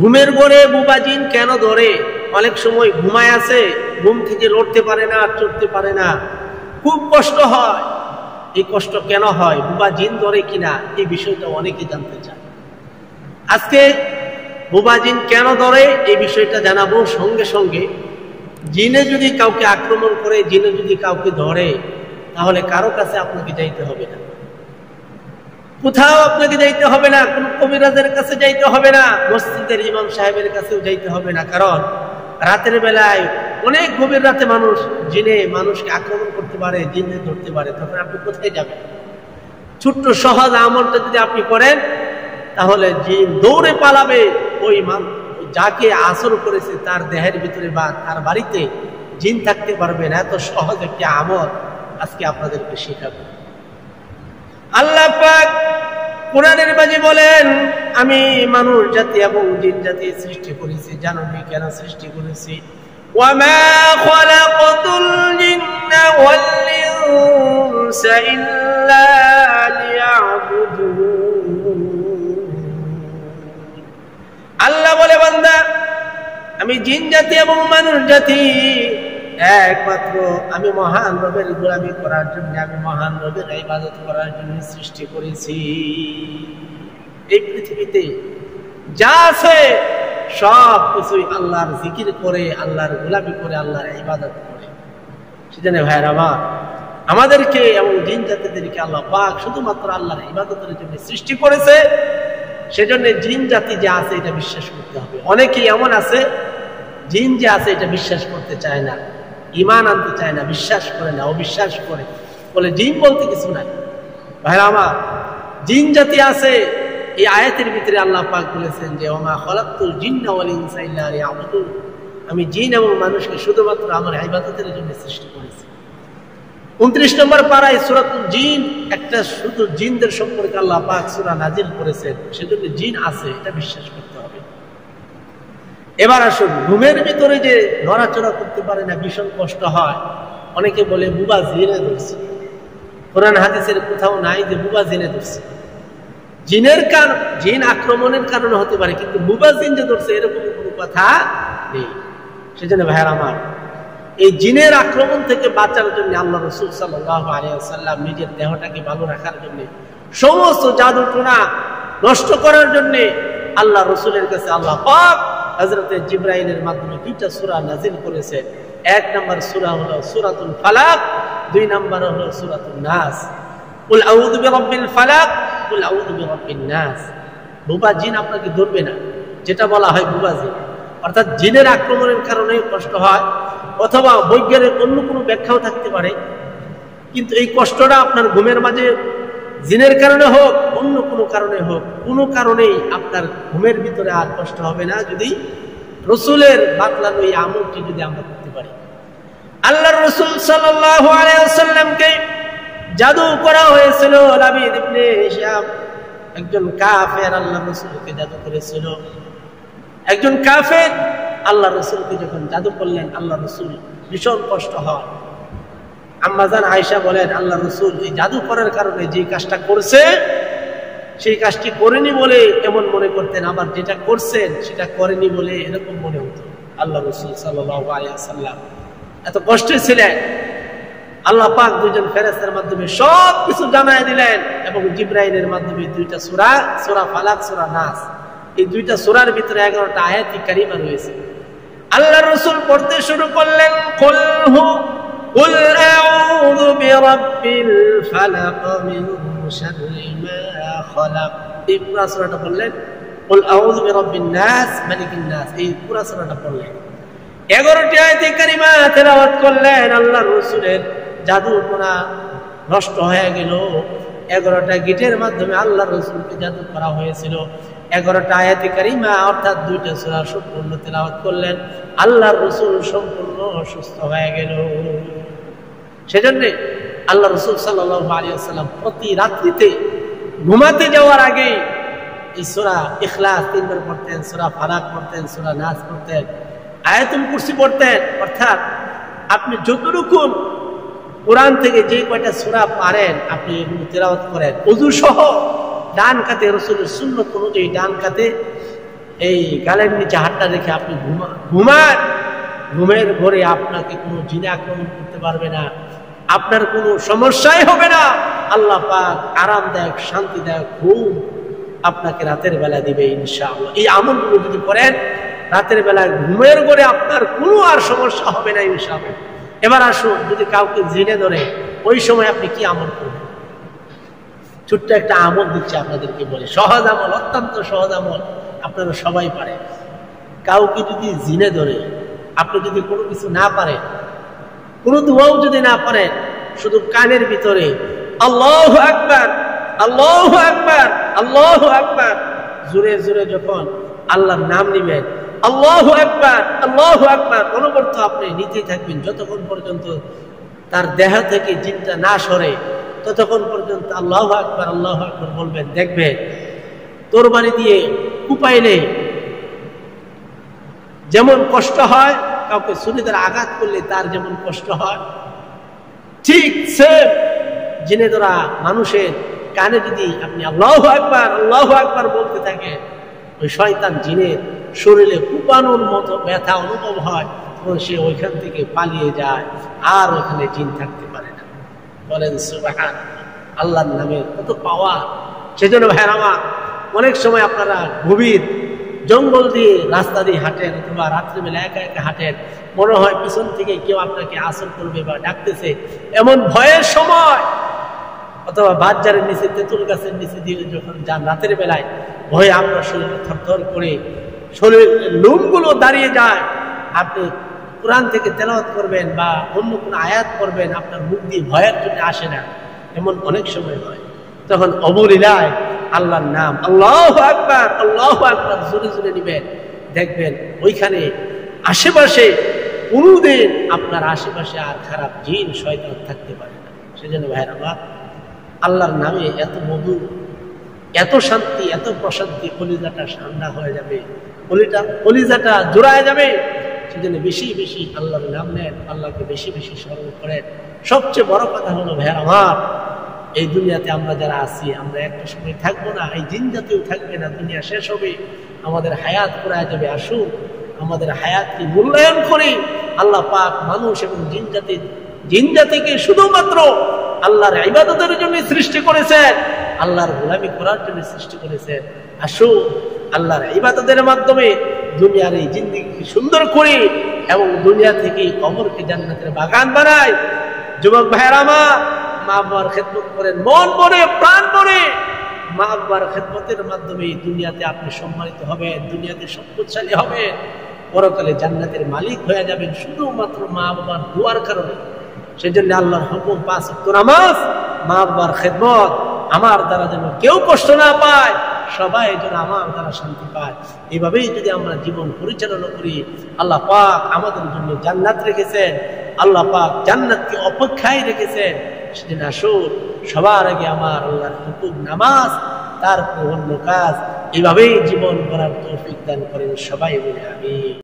ঘুমের ঘরে বুবা জিন কেন ধরে? অনেক সময় ঘুমায় আছে, ঘুম থেকে লড়তে পারে না, চড়তে পারে না। খুব কষ্ট হয়। এই কষ্ট কেন হয়? বুবা জিন ধরে কিনা? এই বিষয়টা অনেকে জানতে চায়। আজকে বুবা জিন কেন ধরে? এই বিষয়টা জানাব সঙ্গে সঙ্গে। জিনে যদি কাউকে আক্রমণ করে, জিনে যদি কাউকে ধরে, তাহলে কারও কাছে আপনাকে যাইতে হবে না। কোথাও আপনাকে যাইতে হবে না, কোন কবিরাজের কাছে যাইতে হবে না, মসজিদের ইমাম সাহেবের কাছেও যাইতে হবে না। কারণ রাতের বেলায় অনেক গভীর রাতে মানুষ জিনে মানুষকে আক্রমণ করতে পারে, জিনে ধরতে পারে, তখন আপনি কোথায় যাবেন? ছোট্ট সহজ আমলটা যদি আপনি করেন, তাহলে জিন দৌড়ে পালাবে, ওই যাকে আসর করেছে তার দেহের ভিতরে বা তার বাড়িতে জিন থাকতে পারবে না। এত সহজ একটি আমল আজকে আপনাদেরকে শেখাবো। আল্লাহ পাক কোরআনের মাঝে বলেন আমি মানুষ জাতি এবং জিন জাতি সৃষ্টি করেছি জানো নি কেন সৃষ্টি করেছি وما خلقت الجن والإنس إلا ليعبدون আল্লাহ বলে বান্দা আমি জিন জাতি এবং মানুষ জাতি একমাত্র আমি মহান রবের গোলামি করার জন্য, আমি মহান রবের ইবাদত করার জন্য সৃষ্টি করেছি। এই পৃথিবীতে যা আছে, সব কিছুই আল্লাহর জিকির করে, আল্লাহর গোলামি করে, আল্লাহর ইবাদত করে। সেজন্য ভাইয়ের আমার, আমাদেরকে এবং জিন জাতিদেরকে আল্লাহ পাক শুধুমাত্র আল্লাহর ইবাদতের জন্য সৃষ্টি করেছে, সেজন্য জিন জাতি যে আছে, এটা বিশ্বাস করতে হবে। অনেকেই এমন আছে, জিন যে আছে, এটা বিশ্বাস করতে চায় না। ইমান আনতে চায় না, বিশ্বাস করে না, অবিশ্বাস করে। বলে, জিন বলতে কিছু নাই। ভাইরা আমার, জিন জাতি আছে, এই আয়াতের ভিতরে আল্লাহ পাক বলেছেন যে, ওমা খলাক্তুল জিন্না আমি জিন এবং মানুষকে শুধুমাত্র আমার ইবাদতের জন্য সৃষ্টি করেছি। উনত্রিশ নম্বর পাড়ায় সুরাতুল জিন, একটা শুধু জিনদের সম্পর্কে আল্লাহ পাক সুরা নাজিল করেছেন। সেজন্য জিন আছে, এটা বিশ্বাস হবে। এবার আসুন, ঘুমের ভিতরে যে নড়াচড়া করতে পারে না, ভীষণ কষ্ট হয়। অনেকে বলে, বুবা জিনে ধরছে। কোরআন হাদিসের কোথাও নাই যে বুবা জিনে ধরছে। জিনের কারণ জিন আক্রমণের কারণে হতে পারে, কিন্তু বুবা জিন যে ধরছে, এরকম কোনো কথা নেই। সেজন্য ভাইয়ার আমার, এই জিনের আক্রমণ থেকে বাঁচার জন্য আল্লাহ রসুল সাল্লাহ আলিয়াল্লাম নিজের দেহটাকে ভালো রাখার জন্য, সমস্ত জাদু টোনা নষ্ট করার জন্যে আল্লাহ রসুলের কাছে আল্লাহ পাক হজরতে জিব্রাইলের মাধ্যমে দুইটা সুরা নাজিল করেছে। এক নম্বর সুরা হলো সুরাতুল ফালাক, দুই নম্বর হলো সুরাতুল নাস। ফালাক নাস। বুবা জিন আপনাকে ধরবে না। যেটা বলা হয় বুবা জিন। অর্থাৎ জিনের আক্রমণের কারণে কষ্ট হয়, অথবা বৈজ্ঞানিক অন্য কোনো ব্যাখ্যাও থাকতে পারে। কিন্তু এই কষ্টটা আপনার ঘুমের মাঝে, জিনের কারণে হোক, অন্য কারণে হোক, কোনো কারণেই আপনার ঘুমের ভিতরে আর কষ্ট হবে না যদি রসুলের বাতলানো এই আমলটি যদি আমরা করতে পারি। আল্লাহ রসুল সাল্লামকে জাদু করা হয়েছিল একজন কাফের আল্লাহ রসুলকে জাদু করেছিল। একজন কাফের আল্লাহ রসুলকে যখন জাদু করলেন আল্লাহ রসুল ভীষণ কষ্ট হয় আম্মাজান আয়সা বলেন আল্লাহ রসুল এই জাদু করার কারণে যে কাজটা করছে সেই কাজটি করেনি বলে এমন মনে করতেন আবার যেটা করছেন সেটা করেনি বলে এরকম মনে হতো আল্লাহ রসুল সাল্লাম এত কষ্টে ছিলেন আল্লাহ পাক দুইজন ফেরেস্তার মাধ্যমে সব কিছু জানাই দিলেন এবং জিব্রাইলের মাধ্যমে দুইটা সুরা সুরা ফালাক সুরা নাস এই দুইটা সুরার ভিতরে এগারোটা আয়াতি কারিমা রয়েছে আল্লাহ রসুল পড়তে শুরু করলেন কলহু قل أعوذ برب الفلق من شر ما খলাক। এই পুরা সুরাটা পড়লেন কুল আউযু বিরাব্বিন নাস, মালিকিন নাস এই পুরা সুরাটা পড়লেন 11টি আয়াতে কারিমা তেলাওয়াত করলেন আল্লাহর রাসূলের জাদু টোনা নষ্ট হয়ে গেল। এগারোটা গিটের মাধ্যমে আল্লাহর রসুলকে জাদু করা হয়েছিল। এগারোটা আয়াতি কারিমা, অর্থাৎ দুইটা সুরা সম্পূর্ণ তেলাওয়াত করলেন। আল্লাহর রসুল সম্পূর্ণ অসুস্থ হয়ে গেল। সেজন্যে আল্লাহ রসুল সাল্লাহ আলিয়া সাল্লাম প্রতি রাত্রিতে ঘুমাতে যাওয়ার আগে এই সুরা ইখলাস তিনবার পড়তেন, সুরা ফারাক পড়তেন, সুরা নাচ পড়তেন, আয়াতুল কুরসি পড়তেন। অর্থাৎ আপনি যতটুকু কোরআন থেকে যে কয়টা সুরা পারেন, আপনি এগুলো তেলাওয়াত করেন। অজু সহ ডান কাতে, রসুলের শূন্য অনুযায়ী ডান কাতে এই গালের নিচে হাতটা রেখে আপনি ঘুমা, ঘুমান। ঘুমের ঘরে আপনাকে কোনো জিনে আক্রমণ করতে পারবে না। আপনার কোনো সমস্যাই হবে না। আল্লাহ পাক আরামদায়ক, শান্তিদায়ক ঘুম আপনাকে রাতের বেলা দিবে ইনশাআল্লাহ। এই আমলগুলো যদি করেন, রাতের বেলা ঘুমের করে আপনার কোনো আর সমস্যা হবে না ইনশাআল্লাহ। এবার আসুন, যদি কাউকে জেনে ধরে, ওই সময় আপনি কি আমল করবেন? ছোট্ট একটা আমল দিচ্ছে আপনাদেরকে বলে। সহজ আমল, অত্যন্ত সহজ আমল, আপনারা সবাই পারেন। কাউকে যদি জিনে ধরে, আপনি যদি কোনো কিছু না পারেন, কোনো দোয়াও যদি না পারেন শুধু কানের ভিতরে আল্লাহ আকবার আল্লাহ আকবার আল্লাহ আকবার। জোরে জোরে যখন আল্লাহর নাম নিবেন, আল্লাহ আকবার আল্লাহ আকবার, অনবর্ত আপনি নিতেই থাকবেন। যতক্ষণ পর্যন্ত তার দেহ থেকে জিনটা না সরে, ততক্ষণ পর্যন্ত আল্লাহ আকবার আল্লাহ আকবার বলবেন, দেখবেন তোর বাড়ি দিয়ে উপায় নেই। যেমন কষ্ট হয়, কাউকে সুনিদার আঘাত করলে তার যেমন কষ্ট হয়, ঠিক সেম জেনে ধরা মানুষের কানে যদি আপনি আল্লাহ একবার আল্লাহ একবার বলতে থাকেন ওই শয়তান জিনের শরীরে কুপানোর মতো ব্যথা অনুভব হয়, তখন সে ওইখান থেকে পালিয়ে যায়, আর ওখানে জিন থাকতে পারে না। বলেন সুবাহান আল্লাহর নামে কত পাওয়া। সেজন্য ভাইয়ের আমার, অনেক সময় আপনারা গভীর জঙ্গল দিয়ে, রাস্তা দিয়ে হাঁটেন অথবা রাত্রিবেলা একা একা হাঁটেন, মনে হয় পিছন থেকে কেউ আপনাকে আসর করবে বা ডাকতেছে। এমন ভয়ের সময় অথবা বাজারের নিচে, তেঁতুল গাছের নিচে দিয়ে যখন যান, রাতের বেলায় ভয়ে আপনার শরীরে থরথর করে শরীর লোমগুলো দাঁড়িয়ে যায়। আপনি কোরআন থেকে তেলাওয়াত করবেন বা অন্য কোনো আয়াত করবেন আপনার মুখ দিয়ে ভয়ের জন্য আসে না। এমন অনেক সময় হয়। তখন অবলীলায় আল্লাহর নাম, আল্লাহ আকবার আল্লাহ আকবার জোরে জোরে নিবেন। দেখবেন ওইখানে আশেপাশে কোনোদিন আপনার আশেপাশে আর খারাপ জিন, শয়তান থাকতে পারে না। সেজন্য ভাইয়ের আমার আল্লাহর নামে এত মধু এত শান্তি, এত প্রশান্তি কলিজাটা ঠান্ডা হয়ে যাবে। কলিটা কলিজাটা জোড়ায় যাবে। সেজন্য বেশি বেশি আল্লাহর নাম নেন, আল্লাহকে বেশি বেশি স্মরণ করেন। সবচেয়ে বড় কথা হলো, ভাইয়ার আমার, এই দুনিয়াতে আমরা যারা আছি, আমরা একটা সময় থাকব না, এই দিন জাতীয় থাকবে না, দুনিয়া শেষ হবে। আমাদের হায়াত পুরায় যাবে আসুন। আমাদের হায়াতকে মূল্যায়ন করি আল্লাহ পাক মানুষ এবং জিন জাতি, জিন জাতিকে শুধুমাত্র আল্লাহর ইবাদতের জন্য সৃষ্টি করেছেন। আল্লাহর গোলামি করার জন্য সৃষ্টি করেছেন। আসুন, আল্লাহর ইবাদতের মাধ্যমে দুনিয়ার এই জিন্দিগিকে সুন্দর করি এবং দুনিয়া থেকে কবরকে জান্নাতের বাগান বানাই। যুবক ভাইয়ের আমার, মা বাবার খেদমত করেন, মন মনে প্রাণ মনে মা বাবার খেদমতের মাধ্যমে দুনিয়াতে আপনি সম্মানিত হবেন, দুনিয়াতে সম্পদশালী হবেন। পরকালে জান্নাতের মালিক হয়ে যাবেন শুধুমাত্র মা বাবার দুয়ার কারণে। সেজন্য আল্লাহর হুকুম পাঁচ নামাজ মা বাবার খেদমত, আমার দ্বারা যেন কেউ কষ্ট না পায়, সবাই যেন আমার দ্বারা শান্তি পায়। এইভাবেই যদি আমরা জীবন পরিচালনা করি, আল্লাহ পাক আমাদের জন্য জান্নাত রেখেছেন, আল্লাহ পাক জান্নাতকে অপেক্ষায় রেখেছেন। সেদিন আসুন, সবার আগে আমার আল্লাহর হুকুম নামাজ তারপর অন্য কাজ, এভাবেই জীবন করার তৌফিক দান করেন সবাই বলে আমি